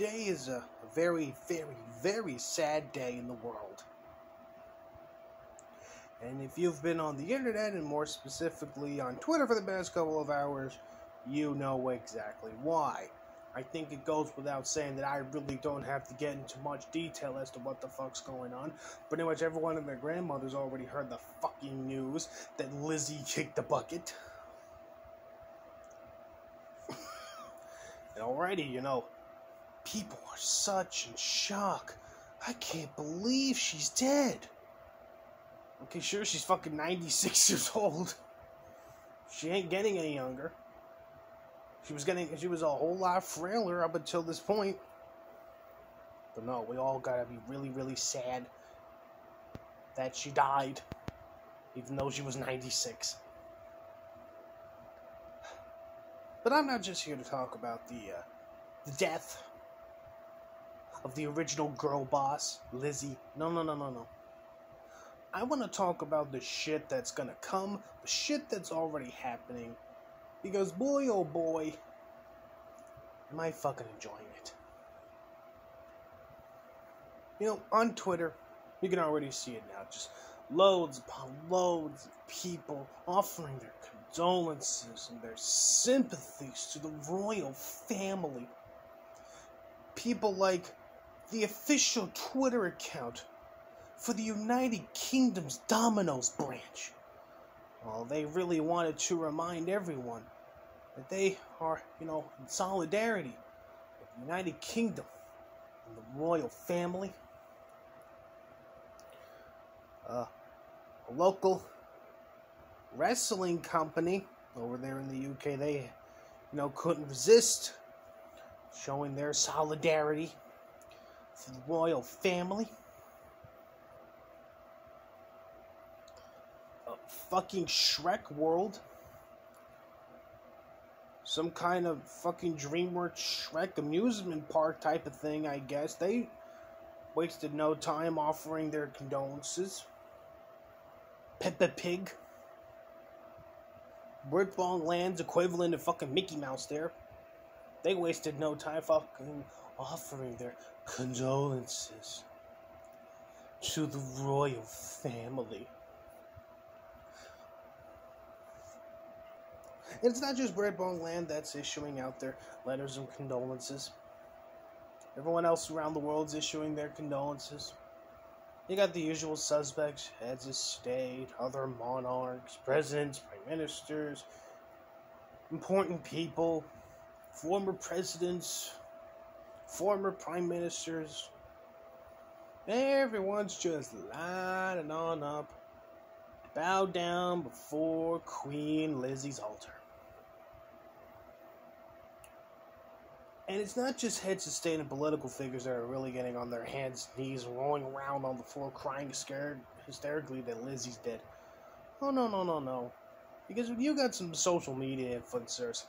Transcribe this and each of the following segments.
today is a very, very, very sad day in the world. And if you've been on the internet, and more specifically on Twitter for the past couple of hours, you know exactly why. I think it goes without saying that I really don't have to get into much detail as to what the fuck's going on. Pretty much everyone and their grandmother's already heard the fucking news that Lizzie kicked the bucket. and already, you know, people are such in shock. I can't believe she's dead. Okay, sure, she's fucking 96 years old. She ain't getting any younger. She was getting, she was a whole lot frailer up until this point. But no, we all gotta be really, really sad that she died, even though she was 96. But I'm not just here to talk about the, uh, the death of the original girl boss, Lizzie. No, no, no, no, no. I want to talk about the shit that's gonna come, the shit that's already happening, because boy oh boy, am I fucking enjoying it. You know, on Twitter, you can already see it now. Just loads upon loads of people offering their condolences and their sympathies to the royal family. People like the official Twitter account for the United Kingdom's Domino's branch. Well, they really wanted to remind everyone that they are, you know, in solidarity with the United Kingdom and the royal family. Uh, a local wrestling company over there in the UK, they, you know, couldn't resist showing their solidarity for the royal family. A fucking Shrek World. Some kind of fucking DreamWorks Shrek amusement park type of thing, I guess. They wasted no time offering their condolences. Peppa Pig. Britbong Land's equivalent of fucking Mickey Mouse there. They wasted no time fucking offering their condolences to the royal family. And it's not just Britbong Land that's issuing out their letters of condolences. Everyone else around the world's issuing their condolences. You got the usual suspects, heads of state, other monarchs, presidents, prime ministers, important people, former presidents, former prime ministers. Everyone's just lining on up to bow down before Queen Lizzie's altar. And it's not just heads of state and political figures that are really getting on their hands, knees, rolling around on the floor, crying scared hysterically that Lizzie's dead. Oh no, no, no, no. Because you got some social media influencers,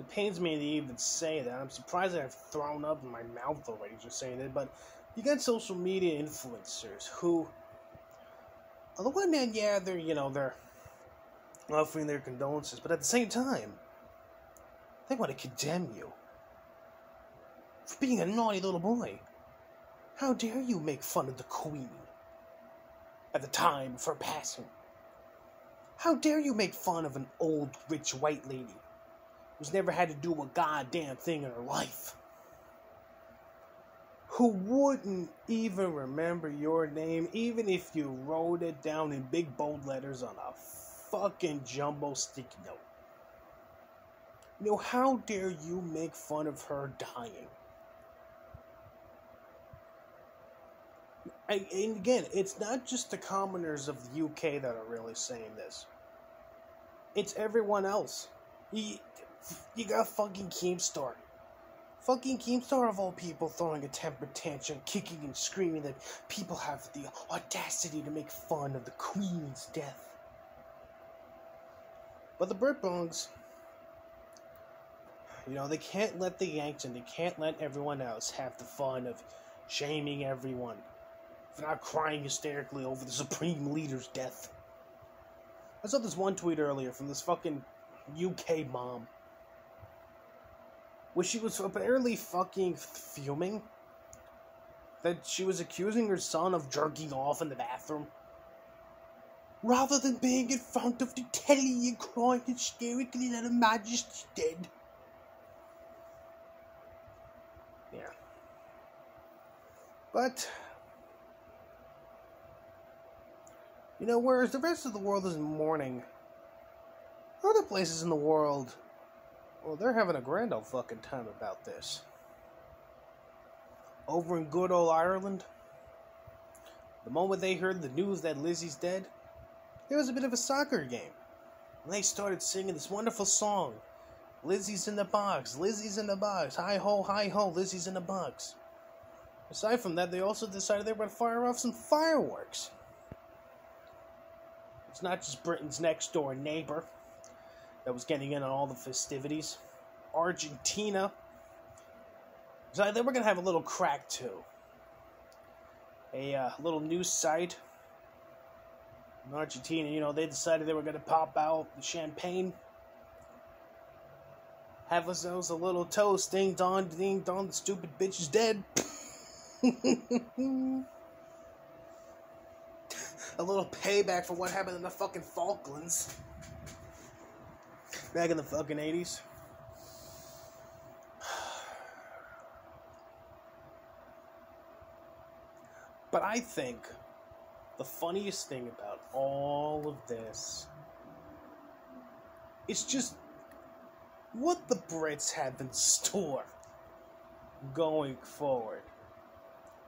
it pains me to even say that. I'm surprised that I've thrown up in my mouth already just saying it, but you got social media influencers who, on the one hand, yeah, they're you know they're offering their condolences, but at the same time, they want to condemn you for being a naughty little boy. How dare you make fun of the Queen at the time of her passing? How dare you make fun of an old, rich white lady who's never had to do a goddamn thing in her life? Who wouldn't even remember your name even if you wrote it down in big bold letters on a fucking jumbo sticky note? You know, how dare you make fun of her dying? and again, it's not just the commoners of the UK that are really saying this. It's everyone else. You got fucking Keemstar. Fucking Keemstar of all people throwing a temper tantrum, kicking and screaming that people have the audacity to make fun of the Queen's death. But the Britbongs, you know, they can't let the Yanks and they can't let everyone else have the fun of shaming everyone for not crying hysterically over the Supreme Leader's death. I saw this one tweet earlier from this fucking UK mom. Where she was apparently fucking fuming that she was accusing her son of jerking off in the bathroom. Rather than being in front of the telly and crying hysterically that her majesty's dead. Yeah. But, you know, whereas the rest of the world is mourning, other places in the world, well, they're having a grand old fucking time about this. Over in good old Ireland, the moment they heard the news that Lizzie's dead, there was a bit of a soccer game. And they started singing this wonderful song Lizzie's in the box, Lizzie's in the box, hi ho, hi ho, Lizzie's in the box. Aside from that, they also decided they were going to fire off some fireworks. It's not just Britain's next door neighbor that was getting in on all the festivities. Argentina decided they were going to have a little crack too. A uh, little news site in Argentina, you know, they decided they were going to pop out the champagne. Have ourselves a little toast. Ding dong, ding dong, the stupid bitch is dead. a little payback for what happened in the fucking Falklands back in the fucking 80s. But I think the funniest thing about all of this is just what the Brits have in store going forward.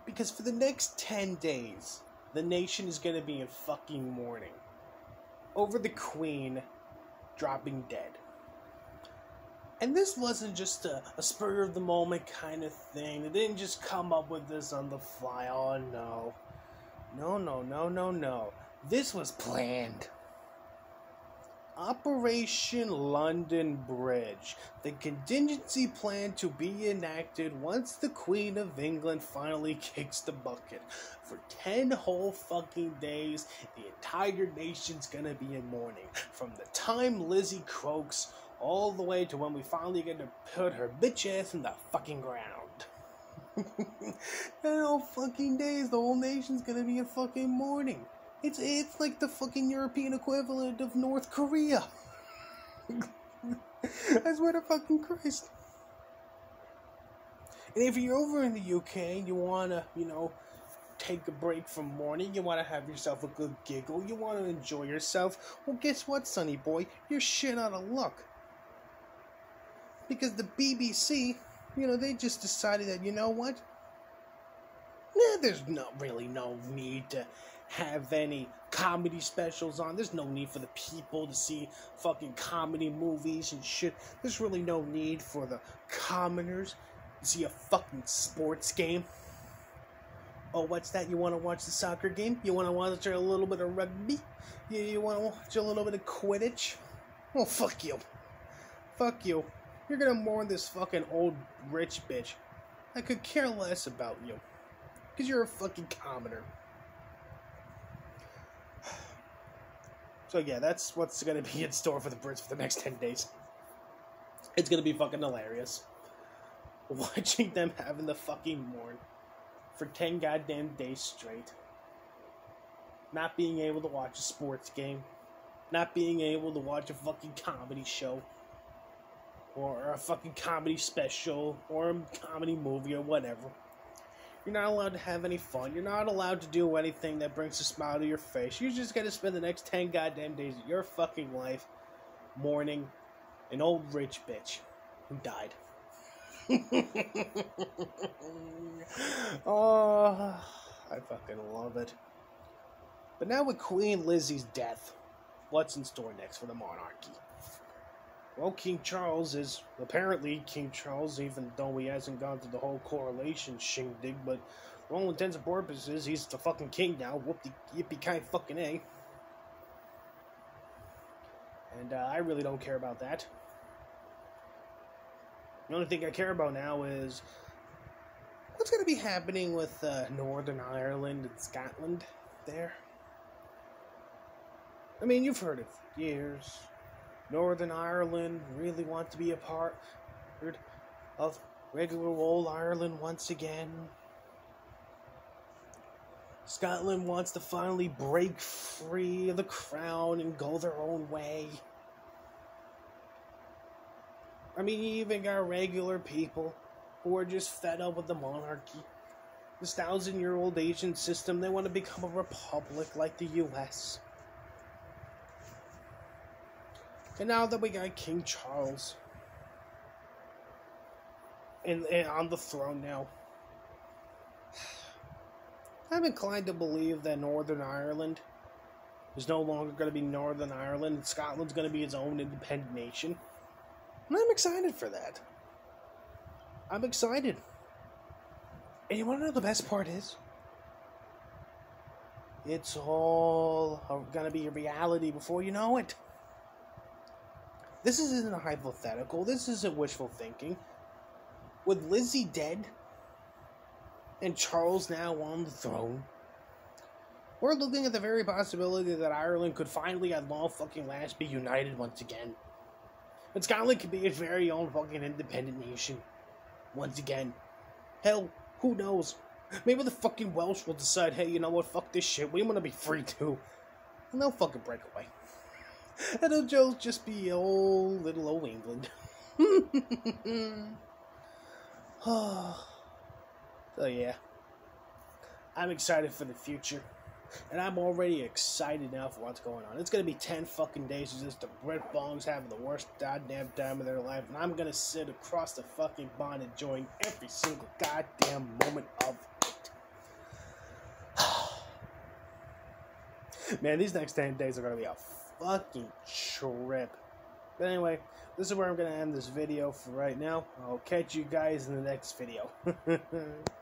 Because for the next 10 days, the nation is going to be in fucking mourning over the Queen dropping dead. And this wasn't just a, a spur of the moment kind of thing. They didn't just come up with this on the fly. Oh no. No, no, no, no, no. This was planned. Operation London Bridge, the contingency plan to be enacted once the Queen of England finally kicks the bucket. For 10 whole fucking days, the entire nation's gonna be in mourning. From the time Lizzie croaks all the way to when we finally get to put her bitch ass in the fucking ground. 10 whole fucking days, the whole nation's gonna be in fucking mourning. It's it's like the fucking European equivalent of North Korea. I swear to fucking Christ. And if you're over in the UK and you wanna, you know, take a break from mourning, you wanna have yourself a good giggle, you wanna enjoy yourself, well guess what, sonny boy? You're shit out of luck. Because the BBC, you know, they just decided that, you know what? Nah, there's not really no need to have any comedy specials on. There's no need for the people to see fucking comedy movies and shit. There's really no need for the commoners to see a fucking sports game. Oh, what's that? You want to watch the soccer game? You want to watch a little bit of rugby? You, you want to watch a little bit of Quidditch? Well, fuck you. Fuck you. You're gonna mourn this fucking old rich bitch. I could care less about you. Because you're a fucking commoner. So yeah, that's what's gonna be in store for the Brits for the next ten days. It's gonna be fucking hilarious. Watching them having the fucking mourn for ten goddamn days straight. Not being able to watch a sports game. Not being able to watch a fucking comedy show. Or a fucking comedy special. Or a comedy movie or whatever. You're not allowed to have any fun. You're not allowed to do anything that brings a smile to your face. You're just gonna spend the next 10 goddamn days of your fucking life mourning an old rich bitch who died. oh, I fucking love it. But now with Queen Lizzie's death, what's in store next for the monarchy? Well, King Charles is apparently King Charles, even though he hasn't gone through the whole correlation shindig, but for all intents and purposes, he's the fucking king now. Whoop the yippee kind fucking A. And uh, I really don't care about that. The only thing I care about now is what's going to be happening with uh, Northern Ireland and Scotland there. I mean, you've heard it for years. Northern Ireland really want to be a part of regular old Ireland once again. Scotland wants to finally break free of the crown and go their own way. I mean, you even got regular people who are just fed up with the monarchy. This thousand year old Asian system, they want to become a republic like the US. And now that we got King Charles and, on the throne now, I'm inclined to believe that Northern Ireland is no longer going to be Northern Ireland and Scotland's going to be its own independent nation. And I'm excited for that. I'm excited. And you want to know the best part is? It's all going to be a reality before you know it. This isn't a hypothetical. This isn't wishful thinking. With Lizzie dead and Charles now on the throne, we're looking at the very possibility that Ireland could finally, at long fucking last, be united once again. And Scotland could be its very own fucking independent nation. Once again. Hell, who knows? Maybe the fucking Welsh will decide, hey, you know what, fuck this shit, we want to be free too. And they'll fucking break away. It'll just be old little old England. oh, so yeah. I'm excited for the future. And I'm already excited now for what's going on. It's gonna be 10 fucking days of just the Britbongs having the worst goddamn time of their life. And I'm gonna sit across the fucking pond enjoying every single goddamn moment of it. Man, these next 10 days are gonna be a fucking trip. But anyway, this is where I'm gonna end this video for right now. I'll catch you guys in the next video.